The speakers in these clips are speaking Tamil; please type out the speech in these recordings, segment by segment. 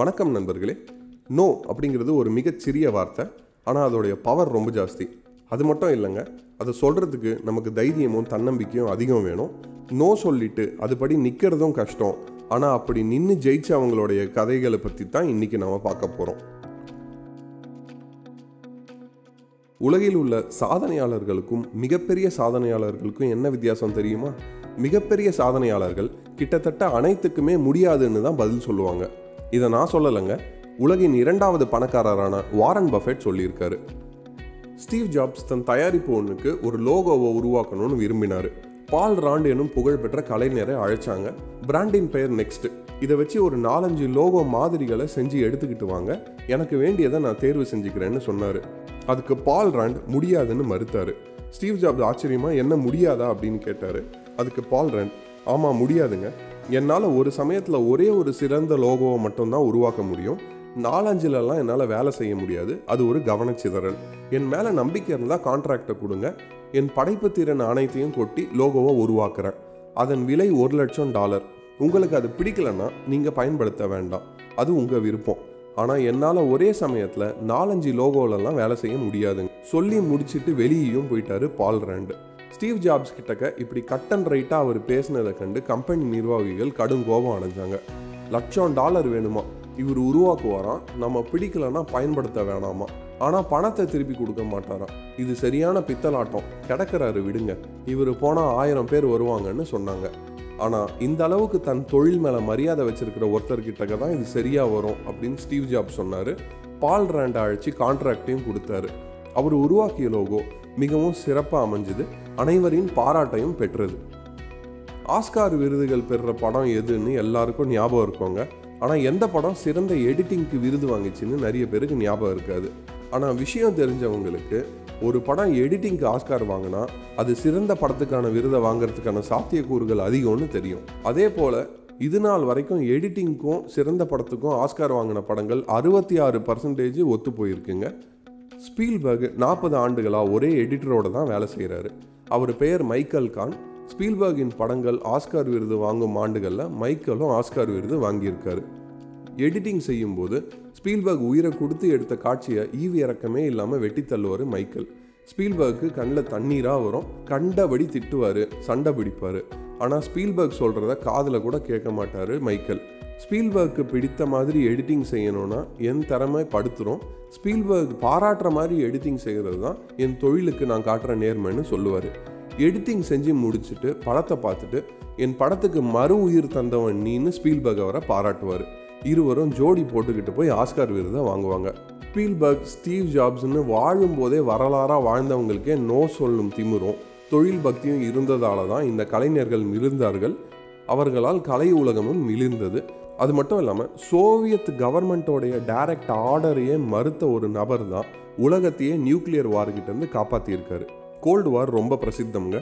வணக்கம் நண்பர்களே. நோ அப்படிங்கிறது ஒரு மிகச்சிறிய வார்த்தை. ஆனால் அதோடைய பவர் ரொம்ப ஜாஸ்தி. அது மட்டும் இல்லைங்க. அதை சொல்கிறதுக்கு நமக்கு தைரியமும் தன்னம்பிக்கையும் அதிகம் வேணும். நோ சொல்லிட்டு அதுபடி நிற்கிறதும் கஷ்டம். ஆனால் அப்படி நின்று ஜெயிச்சவங்களுடைய கதைகளை பற்றி தான் இன்றைக்கி நாம் பார்க்க போகிறோம் உலகில் உள்ள சாதனையாளர்களுக்கும் மிகப்பெரிய சாதனையாளர்களுக்கும் என்ன வித்தியாசம் தெரியுமா? மிகப்பெரிய சாதனையாளர்கள் கிட்டத்தட்ட அனைத்துக்குமே முடியாதுன்னு தான் பதில் சொல்லுவாங்க. இதை நான் சொல்லலைங்க. உலகின் இரண்டாவது பணக்காரரான வாரன் பஃபெட் சொல்லியிருக்காரு. ஸ்டீவ் ஜாப்ஸ் தன் தயாரிப்பு ஒன்றுக்கு ஒரு லோகோவை உருவாக்கணும்னு விரும்பினார். பால் ராண்டு எனும் புகழ்பெற்ற கலைஞரை அழைச்சாங்க. பிராண்டின் பெயர் நெக்ஸ்ட். இதை வச்சு ஒரு நாலஞ்சு லோகோ மாதிரிகளை செஞ்சு எடுத்துக்கிட்டு வாங்க. எனக்கு வேண்டியதை நான் தேர்வு செஞ்சுக்கிறேன்னு சொன்னார். அதுக்கு பால் ராண்ட் முடியாதுன்னு மறுத்தாரு. ஸ்டீவ் ஜாப்ஸ் ஆச்சரியமாக என்ன முடியாதா? அப்படின்னு கேட்டார். அதுக்கு பால் ராண்ட் ஆமாம் முடியாதுங்க. என்னால் ஒரு சமயத்தில் ஒரே ஒரு சிறந்த லோகோவை மட்டும்தான் உருவாக்க முடியும். நாலஞ்சுலலாம் என்னால் வேலை செய்ய முடியாது. அது ஒரு கவனச்சிதறல். என் மேலே நம்பிக்கை இருந்தால் கான்ட்ராக்டை கொடுங்க. என் படைப்பு திறன் அனைத்தையும் கொட்டி லோகோவை உருவாக்குறேன். அதன் விலை ஒரு லட்சம் டாலர். உங்களுக்கு அது பிடிக்கலன்னா நீங்கள் பயன்படுத்த வேண்டாம். அது உங்கள் விருப்பம். ஆனால் என்னால் ஒரே சமயத்தில் நாலஞ்சு லோகோலெல்லாம் வேலை செய்ய முடியாதுங்க. சொல்லி முடிச்சுட்டு வெளியேயும் போயிட்டாரு பால் ரேண்டு. ஸ்டீவ் ஜாப்ஸ் கிட்டக்க இப்படி கட் அண்ட் ரைட்டாக அவர் பேசினதை கண்டு கம்பெனி நிர்வாகிகள் கடும் கோபம் அடைஞ்சாங்க. லட்சம் டாலர் வேணுமா? இவர் உருவாக்குவாராம் நம்ம பிடிக்கலன்னா பயன்படுத்த வேணாமா? ஆனால் பணத்தை திருப்பி கொடுக்க மாட்டாராம் இது சரியான பித்தலாட்டம். கிடக்கிறாரு விடுங்க. இவர் போனால் ஆயிரம் பேர் வருவாங்கன்னு சொன்னாங்க. ஆனால் இந்த அளவுக்கு தன் தொழில் மேலே மரியாதை வச்சிருக்கிற ஒருத்தர்கிட்டக்க தான் இது சரியாக வரும் அப்படின்னு ஸ்டீவ் ஜாப் சொன்னார். பால் ரேண்டை அழைச்சி கான்ட்ராக்டையும் கொடுத்தாரு. அவர் உருவாக்கிய லோகோ மிகவும் சிறப்பாக அமைஞ்சுது. அனைவரின் பாராட்டையும் பெற்றது. ஆஸ்கார் விருதுகள் பெறுற படம் எதுன்னு எல்லாருக்கும் ஞாபகம் இருக்குங்க. ஆனால் எந்த படம் சிறந்த எடிட்டிங்க்கு விருது வாங்கிச்சுன்னு நிறைய பேருக்கு ஞாபகம் இருக்காது. ஆனால் விஷயம் தெரிஞ்சவங்களுக்கு ஒரு படம் எடிட்டிங்க்கு ஆஸ்கார் வாங்கினா அது சிறந்த படத்துக்கான விருதை வாங்குறதுக்கான சாத்தியக்கூறுகள் அதிகம்னு தெரியும். அதே போல் இது நாள் வரைக்கும் எடிட்டிங்க்கும் சிறந்த படத்துக்கும் ஆஸ்கார் வாங்கின படங்கள் அறுபத்தி ஆறு பர்சன்டேஜ் ஒத்து போயிருக்குங்க. ஸ்பீல்பர்க் நாற்பது ஆண்டுகளாக ஒரே எடிட்டரோட தான் வேலை செய்கிறாரு அவர் பெயர் மைக்கேல் கான். ஸ்பீல்பர்கின் படங்கள் ஆஸ்கார் விருது வாங்கும் ஆண்டுகளில் மைக்கேலும் ஆஸ்கார் விருது வாங்கியிருக்காரு. எடிட்டிங் செய்யும்போது ஸ்பீல்பர்க் உயிரை கொடுத்து எடுத்த காட்சியை ஈவி இறக்கமே இல்லாமல் வெட்டி தள்ளுவார் மைக்கேல். ஸ்பீல்பர்க்கு கண்ணில் தண்ணீராக வரும். கண்டபடி திட்டுவார் சண்டை பிடிப்பார். ஆனால் ஸ்பீல்பர்க் சொல்கிறத காதில் கூட கேட்க மாட்டார் மைக்கேல். ஸ்பீல்பர்க்கு பிடித்த மாதிரி எடிட்டிங் செய்யணும்னா என் திறமை படுத்துரும். ஸ்பீல்பர்க் பாராட்டுற மாதிரி எடிட்டிங் செய்கிறது தான் என் தொழிலுக்கு நான் காட்டுற நேர்மைன்னு சொல்லுவார். எடிட்டிங் செஞ்சு முடிச்சுட்டு படத்தை பார்த்துட்டு என் படத்துக்கு மறு உயிர் தந்தவன் நீன்னு ஸ்பீல்பர்க் அவரை பாராட்டுவார். இருவரும் ஜோடி போட்டுக்கிட்டு போய் ஆஸ்கார் விருதை வாங்குவாங்க. ஸ்பீல்பர்க் ஸ்டீவ் ஜாப்ஸ்னு வாழும்போதே வரலாறாக வாழ்ந்தவங்களுக்கே நோ சொல்லும் திமிரும். தொழில் பக்தியும் இருந்ததால தான் இந்த கலைஞர்கள் மிளிர்ந்தார்கள் அவர்களால் கலை உலகமும் மிளிர்ந்தது அது மட்டும் இல்லாமல் சோவியத் கவர்மெண்ட்டோடைய டைரக்ட் ஆர்டரையே மறுத்த ஒரு நபர் தான் உலகத்தையே நியூக்ளியர் வார்கிட்டேருந்து காப்பாற்றியிருக்காரு கோல்டு வார் ரொம்ப பிரசித்தம்ங்க.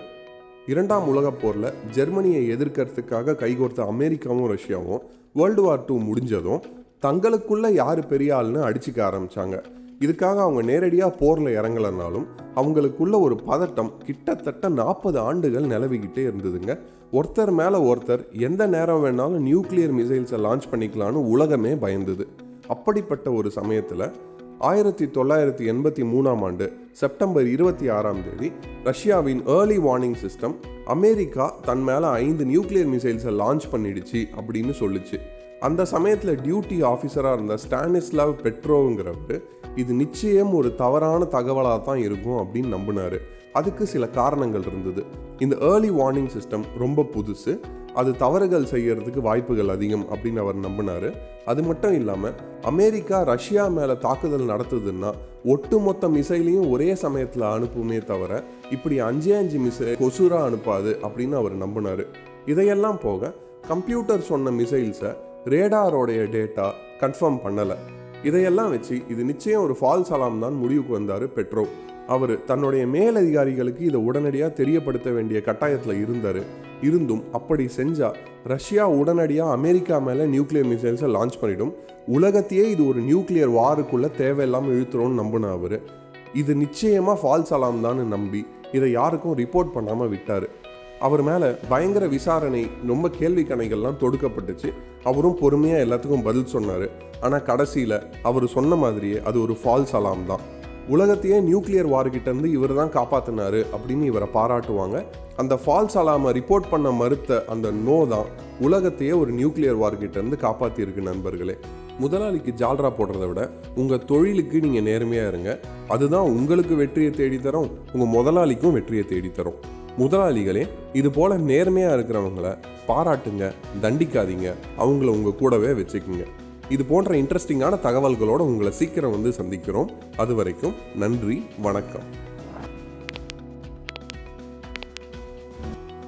இரண்டாம் உலகப் போரில் ஜெர்மனியை எதிர்க்கிறதுக்காக கைகோர்த்த அமெரிக்காவும் ரஷ்யாவும் வேர்ல்டு வார் டூ முடிஞ்சதும் தங்களுக்குள்ளே யார் பெரிய ஆள்னு அடிச்சுக்க ஆரம்பிச்சாங்க. இதுக்காக அவங்க நேரடியாக போரில் இறங்கலைனாலும் அவங்களுக்குள்ள ஒரு பதட்டம் கிட்டத்தட்ட நாற்பது ஆண்டுகள் நிலவிக்கிட்டே இருந்ததுங்க. ஒருத்தர் மேலே ஒருத்தர் எந்த நேரம் வேணாலும் நியூக்ளியர் மிசைல்ஸை லான்ச் பண்ணிக்கலான்னு உலகமே பயந்தது. அப்படிப்பட்ட ஒரு சமயத்தில் ஆயிரத்தி தொள்ளாயிரத்தி எண்பத்தி மூணாம் ஆண்டு செப்டம்பர் இருபத்தி ஆறாம் தேதி ரஷ்யாவின் ஏர்லி வார்னிங் சிஸ்டம் அமெரிக்கா தன் மேலே ஐந்து நியூக்ளியர் மிசைல்ஸை லான்ச் பண்ணிடுச்சு அப்படின்னு சொல்லுச்சு. அந்த சமயத்தில் டியூட்டி ஆஃபீஸராக இருந்த ஸ்டானிஸ்லாவ் பெட்ரோவுங்கிறவர் இது நிச்சயம் ஒரு தவறான தகவலாக தான் இருக்கும் அப்படின்னு நம்பினார். அதுக்கு சில காரணங்கள் இருந்தது. இந்த ஏர்லி வார்னிங் சிஸ்டம் ரொம்ப புதுசு. அது தவறுகள் செய்யறதுக்கு வாய்ப்புகள் அதிகம் அப்படின்னு அவர் நம்பினார். அது மட்டும் இல்லாமல் அமெரிக்கா ரஷ்யா மேலே தாக்குதல் நடத்துதுன்னா ஒட்டுமொத்த மிசைலையும் ஒரே சமயத்தில் அனுப்புமே தவிர இப்படி அஞ்சே அஞ்சு மிசை கொசுரா அனுப்பாது அப்படின்னு அவர் நம்பினார். இதையெல்லாம் போக கம்ப்யூட்டர் சொன்ன மிசைல்ஸை ரேடாரோடைய டேட்டா கன்ஃபார்ம் பண்ணலை. இதையெல்லாம் வச்சு இது நிச்சயம் ஒரு ஃபால்ஸ் அலாம் தான் முடிவுக்கு வந்தார் பெட்ரோ. அவர் தன்னுடைய மேலதிகாரிகளுக்கு இதை உடனடியாக தெரியப்படுத்த வேண்டிய கட்டாயத்தில் இருந்தார். இருந்தும் அப்படி செஞ்சால் ரஷ்யா உடனடியாக அமெரிக்கா மேலே நியூக்ளியர் மிசைல்ஸை லான்ச் பண்ணிடும். உலகத்தையே இது ஒரு நியூக்ளியர் வாருக்குள்ளே தேவையில்லாமல் இழுத்துறோன்னு நம்பின அவர். இது நிச்சயமாக ஃபால்ஸ் அலாம் தான் நம்பி இதை யாருக்கும் ரிப்போர்ட் பண்ணாமல் விட்டார். அவர் மேலே பயங்கர விசாரணை ரொம்ப கேள்வி கணைகள்லாம் தொடுக்கப்பட்டுச்சு. அவரும் பொறுமையாக எல்லாத்துக்கும் பதில் சொன்னார். ஆனால் கடைசியில் அவர் சொன்ன மாதிரியே அது ஒரு ஃபால்ஸ் அலாம் தான். உலகத்தையே நியூக்ளியர் வார்கிட்டேருந்து இவர் தான் காப்பாத்தினாரு அப்படின்னு இவரை பாராட்டுவாங்க. அந்த ஃபால்ஸ் அலாமை ரிப்போர்ட் பண்ண மறுத்த அந்த நோ தான் உலகத்தையே ஒரு நியூக்ளியர் வார்கிட்டேருந்து காப்பாற்றியிருக்கு நண்பர்களே. முதலாளிக்கு ஜால்ரா போடுறத விட உங்கள் தொழிலுக்கு நீங்கள் நேர்மையாக இருங்க. அதுதான் உங்களுக்கு வெற்றியை தேடித்தரும் உங்கள் முதலாளிக்கும் வெற்றியை தேடித்தரும். முதலாளிகளே இது போல நேர்மையாக இருக்கிறவங்கள பாராட்டுங்க தண்டிக்காதீங்க. அவங்கள உங்கள் கூடவே வச்சுக்குங்க. இது போன்ற இன்ட்ரெஸ்டிங்கான தகவல்களோடு உங்களை சீக்கிரம் வந்து சந்திக்கிறோம். அது வரைக்கும் நன்றி வணக்கம்.